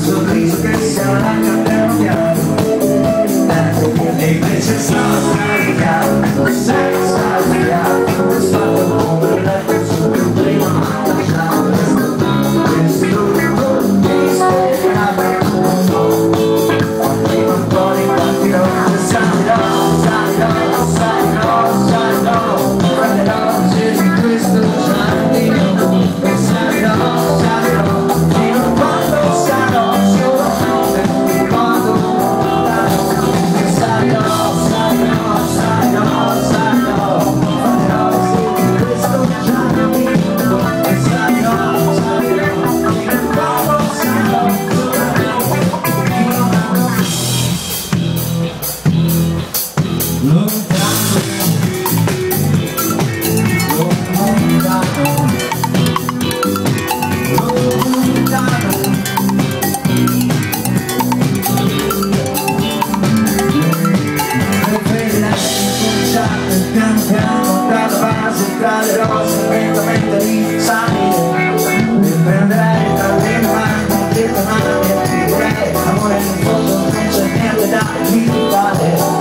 sonrisa que se I'm want to put the hands and hand without body.